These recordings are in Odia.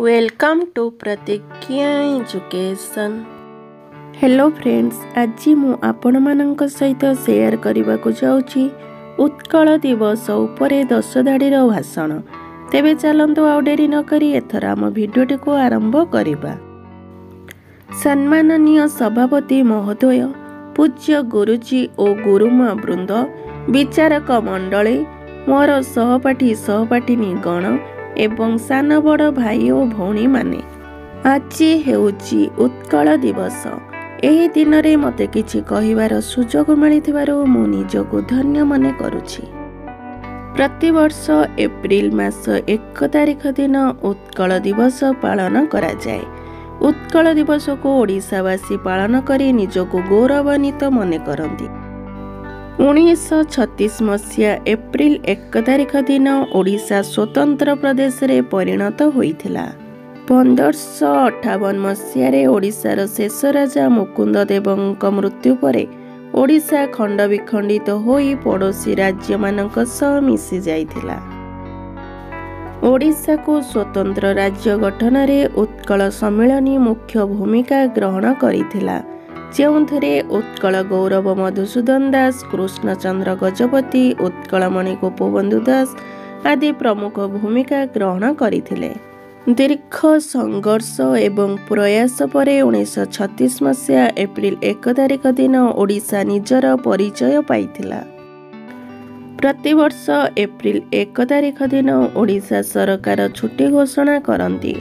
Welcome to Pratigya education hello friends ଆଜି ମୁଁ ଆପଣମାନଙ୍କ ସହିତ ସେୟାର କରିବାକୁ ଯାଉଛି ଉତ୍କଳ ଦିବସ ଉପରେ ଦଶ ଧାଡ଼ିର ଭାଷଣ। ତେବେ ଚାଲନ୍ତୁ ଆଉ ଡେରି ନକରି ଏଥର ଆମ ଭିଡ଼ିଓଟିକୁ ଆରମ୍ଭ କରିବା। ସମ୍ମାନନୀୟ ସଭାପତି ମହୋଦୟ ପୂଜ୍ୟ ଗୁରୁଜୀ ଓ ଗୁରୁମା ବୃନ୍ଦ ବିଚାରକ ମଣ୍ଡଳୀ ମୋର ସହପାଠୀ ସହପାଠିନୀ ଗଣ ଏବଂ ସାନ ବଡ଼ ଭାଇ ଓ ଭଉଣୀମାନେ। ଆଜି ହେଉଛି ଉତ୍କଳ ଦିବସ। ଏହି ଦିନରେ ମୋତେ କିଛି କହିବାର ସୁଯୋଗ ମିଳିଥିବାରୁ ମୁଁ ନିଜକୁ ଧନ୍ୟ ମନେ କରୁଛି। ପ୍ରତିବର୍ଷ ଏପ୍ରିଲ ମାସ ଏକ ତାରିଖ ଦିନ ଉତ୍କଳ ଦିବସ ପାଳନ କରାଯାଏ। ଉତ୍କଳ ଦିବସକୁ ଓଡ଼ିଶାବାସୀ ପାଳନ କରି ନିଜକୁ ଗୌରବାନ୍ୱିତ ମନେ କରନ୍ତି। ଉଣେଇଶହ ଛତିଶ ମସିହା ଏପ୍ରିଲ ଏକ ତାରିଖ ଦିନ ଓଡ଼ିଶା ସ୍ୱତନ୍ତ୍ର ପ୍ରଦେଶରେ ପରିଣତ ହୋଇଥିଲା। ପନ୍ଦରଶହ ଅଠାବନ ମସିହାରେ ଓଡ଼ିଶାର ଶେଷ ରାଜା ମୁକୁନ୍ଦ ଦେବଙ୍କ ମୃତ୍ୟୁ ପରେ ଓଡ଼ିଶା ଖଣ୍ଡ ବିଖଣ୍ଡିତ ହୋଇ ପଡ଼ୋଶୀ ରାଜ୍ୟମାନଙ୍କ ସହ ମିଶି ଯାଇଥିଲା ଓଡ଼ିଶାକୁ ସ୍ୱତନ୍ତ୍ର ରାଜ୍ୟ ଗଠନରେ ଉତ୍କଳ ସମ୍ମିଳନୀ ମୁଖ୍ୟ ଭୂମିକା ଗ୍ରହଣ କରିଥିଲା। ଯେଉଁଥିରେ ଉତ୍କଳ ଗୌରବ ମଧୁସୂଦନ ଦାସ କୃଷ୍ଣଚନ୍ଦ୍ର ଗଜପତି ଉତ୍କଳମଣି ଗୋପବନ୍ଧୁ ଦାସ ଆଦି ପ୍ରମୁଖ ଭୂମିକା ଗ୍ରହଣ କରିଥିଲେ। ଦୀର୍ଘ ସଂଘର୍ଷ ଏବଂ ପ୍ରୟାସ ପରେ ଉଣେଇଶହ ଛତିଶ ମସିହା ଏପ୍ରିଲ ଏକ ତାରିଖ ଦିନ ଓଡ଼ିଶା ନିଜର ପରିଚୟ ପାଇଥିଲା। ପ୍ରତିବର୍ଷ ଏପ୍ରିଲ ଏକ ତାରିଖ ଦିନ ଓଡ଼ିଶା ସରକାର ଛୁଟି ଘୋଷଣା କରନ୍ତି।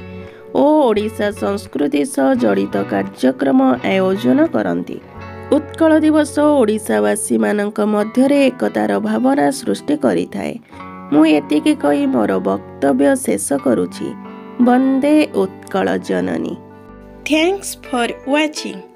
ଓ ଓଡ଼ିଶା ସଂସ୍କୃତି ସହ ଜଡ଼ିତ କାର୍ଯ୍ୟକ୍ରମ ଆୟୋଜନ କରନ୍ତି। ଉତ୍କଳ ଦିବସ ଓଡ଼ିଶାବାସୀମାନଙ୍କ ମଧ୍ୟରେ ଏକତାର ଭାବନା ସୃଷ୍ଟି କରିଥାଏ। ମୁଁ ଏତିକି କହି ମୋର ବକ୍ତବ୍ୟ ଶେଷ କରୁଛି। Bande Utkala Janani. Thanks for watching